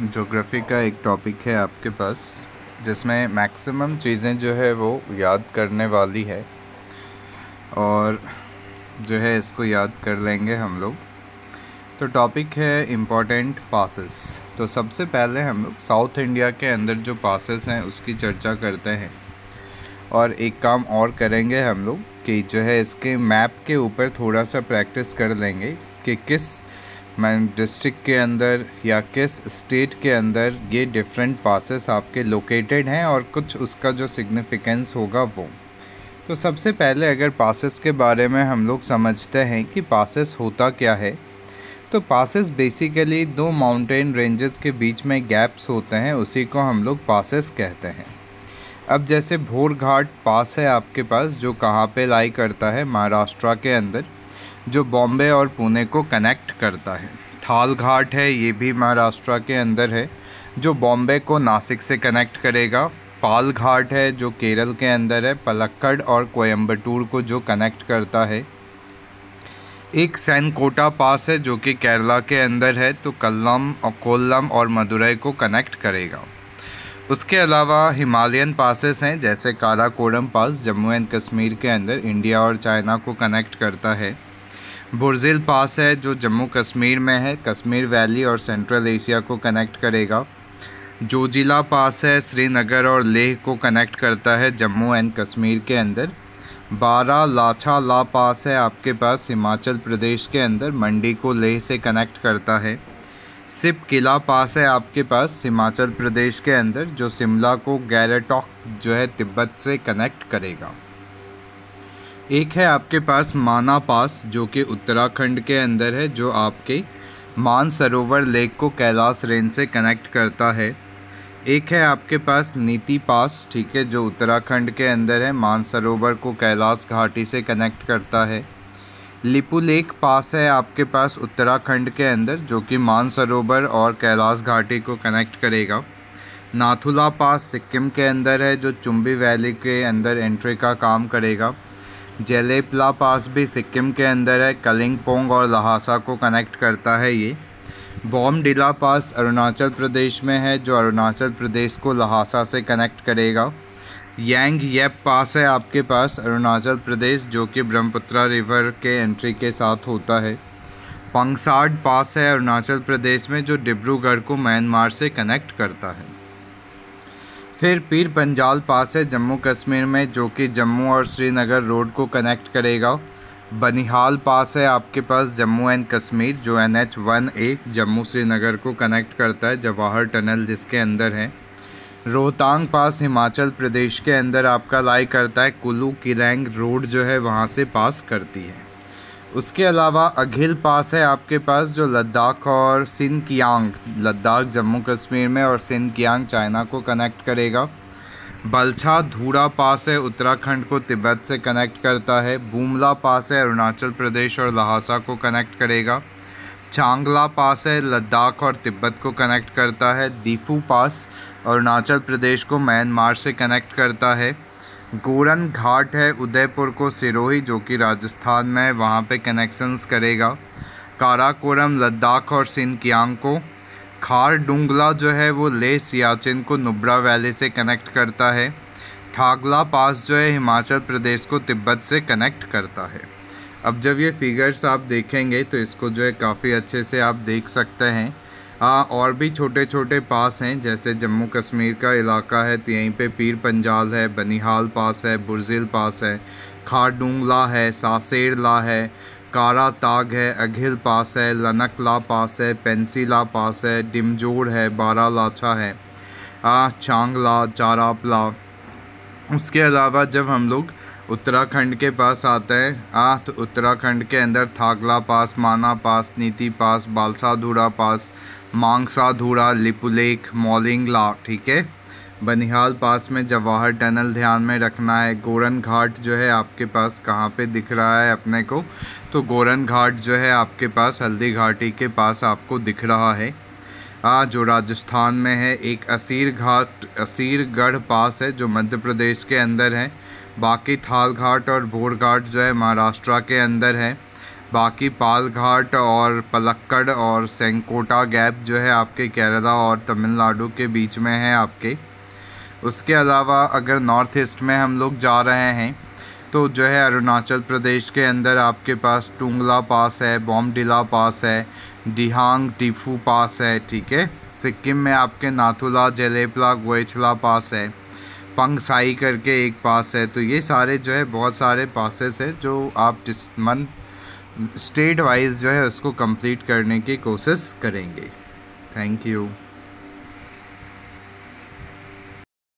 Geography का एक topic है आपके पास, जिसमें मैक्सिमम चीज़ें जो है वो याद करने वाली है। और जो है इसको याद कर लेंगे हम लोग। तो टॉपिक है इम्पोर्टेंट पासेस तो सबसे पहले हम लोग साउथ इंडिया के अंदर जो पासेस हैं, उसकी चर्चा करते हैं। और एक काम और करेंगे हम लोग कि जो है इसके मैप के ऊपर थोड़ा सा प्रैक्टिस कर लेंगे कि किस मैं डिस्ट्रिक्ट के अंदर या किस स्टेट के अंदर ये डिफरेंट पासेस आपके लोकेटेड हैं और कुछ उसका जो सिग्निफिकेंस होगा वो। तो सबसे पहले अगर पासेस के बारे में हम लोग समझते हैं कि पासेस होता क्या है तो पासेस बेसिकली दो माउंटेन रेंजेस के बीच में गैप्स होते हैं, उसी को हम लोग पासेस कहते हैं। अब जैसे भोर घाट पास है आपके पास, जो कहाँ पे लाई करता है, महाराष्ट्र के अंदर जो बॉम्बे और पुणे को कनेक्ट करता है। थाल घाट है, ये भी महाराष्ट्र के अंदर है, जो बॉम्बे को नासिक से कनेक्ट करेगा। पाल घाट है, जो केरल के अंदर है, पलक्कड़ और कोयम्बटूर को जो कनेक्ट करता है। एक सैनकोटा पास है, जो कि केरला के अंदर है तो कल्लम और कोल्लम और मदुरई को कनेक्ट करेगा। उसके अलावा हिमालयन पासेस हैं, जैसे काराकोरम पास, जम्मू एंड कश्मीर के अंदर, इंडिया और चाइना को कनेक्ट करता है। बुरजिल पास है, जो जम्मू कश्मीर में है। कश्मीर वैली और सेंट्रल एशिया को कनेक्ट करेगा। जोजिला पास है, श्रीनगर और लेह को कनेक्ट करता है जम्मू एंड कश्मीर के अंदर। बारह लाछा ला पास है आपके पास, हिमाचल प्रदेश के अंदर। मंडी को लेह से कनेक्ट करता है। सिप किला पास है आपके पास, हिमाचल प्रदेश के अंदर, जो शिमला को गैरेटॉक जो है, तिब्बत से कनेक्ट करेगा। एक है आपके पास माना पास, जो कि उत्तराखंड के अंदर है, जो आपके मानसरोवर लेक को कैलाश रेंज से कनेक्ट करता है। एक है आपके पास नीति पास, ठीक है, जो उत्तराखंड के अंदर है, मानसरोवर को कैलाश घाटी से कनेक्ट करता है। लिपू लेक पास है आपके पास उत्तराखंड के अंदर, जो कि मानसरोवर और कैलाश घाटी को कनेक्ट करेगा। नाथुला पास सिक्किम के अंदर है, जो चुम्बी वैली के अंदर एंट्री का काम करेगा। जेलेपला पास भी सिक्किम के अंदर है, कलिंगपोंग और लहासा को कनेक्ट करता है ये। बॉम डिला पास अरुणाचल प्रदेश में है, जो अरुणाचल प्रदेश को लहासा से कनेक्ट करेगा। यांग येप पास है आपके पास, अरुणाचल प्रदेश, जो कि ब्रह्मपुत्रा रिवर के एंट्री के साथ होता है। पंगसाड पास है अरुणाचल प्रदेश में, जो डिब्रूगढ़ को म्यांमार से कनेक्ट करता है। फिर पीर पंजाल पास है जम्मू कश्मीर में, जो कि जम्मू और श्रीनगर रोड को कनेक्ट करेगा। बनिहाल पास है आपके पास जम्मू एंड कश्मीर, जो N H one A Jammu Srinagar को कनेक्ट करता है, जवाहर टनल जिसके अंदर है। रोहतांग पास हिमाचल प्रदेश के अंदर आपका लाई करता है, कुल्लू किरैंग रोड जो है वहाँ से पास करती है। उसके अलावा अघिल पास है आपके पास जो लद्दाख और सिन कियांग लद्दाख, जम्मू कश्मीर में और सिन कियांग चाइना को कनेक्ट करेगा। बलछा धूड़ा पास है, उत्तराखंड को तिब्बत से कनेक्ट करता है। बूमला पास है, अरुणाचल प्रदेश और लहासा को कनेक्ट करेगा। चांगला पास है, लद्दाख और तिब्बत को कनेक्ट करता है। दीफू पास, अरुणाचल प्रदेश को म्यांमार से कनेक्ट करता है। गोरन घाट है उदयपुर को सिरोही, जो कि राजस्थान में है। वहाँ पे कनेक्शंस करेगा। काराकोरम, लद्दाख और सिनकियांग को। खार डुंगला जो है वो ले सियाचिन को नुब्रा वैली से कनेक्ट करता है। ठागला पास जो है हिमाचल प्रदेश को तिब्बत से कनेक्ट करता है। अब जब ये फिगर्स आप देखेंगे तो इसको जो है काफ़ी अच्छे से आप देख सकते हैं। हाँ और भी छोटे छोटे पास हैं, जैसे जम्मू कश्मीर का इलाका है तो यहीं पे पीर पंजाल है, बनिहाल पास है, बुरजिल पास है, खारडूंगला है, सासेरला है, कारा ताग है, अघिल पास है, लनकला पास है, पेंसिला पास है, डिमजोड़ है बारा लाछा है आ चांगला, चारापला। उसके अलावा जब हम लोग उत्तराखंड के पास आते हैं। आ तो उत्तराखंड के अंदर थागला पास माना पास नीति पास बालसाधुरा पास मांगसा धूड़ा लिपुलेख मौलिंगला ठीक है? बनिहाल पास में जवाहर टनल ध्यान में रखना है। गोरन घाट जो है आपके पास कहाँ पे दिख रहा है अपने को? तो गोरन घाट जो है आपके पास हल्दी घाटी के पास आपको दिख रहा है। आ, जो राजस्थान में है एक असीर घाट असीरगढ़ पास है जो मध्य प्रदेश के अंदर है। बाकी थाल घाट और भोर घाट जो है महाराष्ट्र के अंदर है। बाकी पाल घाट और पलक्कड़ और सेंकोटा गैप जो है आपके केरला और तमिलनाडु के बीच में है आपके। उसके अलावा अगर नॉर्थ ईस्ट में हम लोग जा रहे हैं तो जो है अरुणाचल प्रदेश के अंदर आपके पास टूंगला पास है बॉम्बडिला पास है, दिहांग टीफू पास है, ठीक है? सिक्किम में आपके नाथुला जलेपला गोएचला पास है। पंगसाई करके एक पास है तो ये सारे जो है बहुत सारे पासेस हैं जो आप मंथ स्टेट वाइज जो है उसको कंप्लीट करने की कोशिश करेंगे। Thank you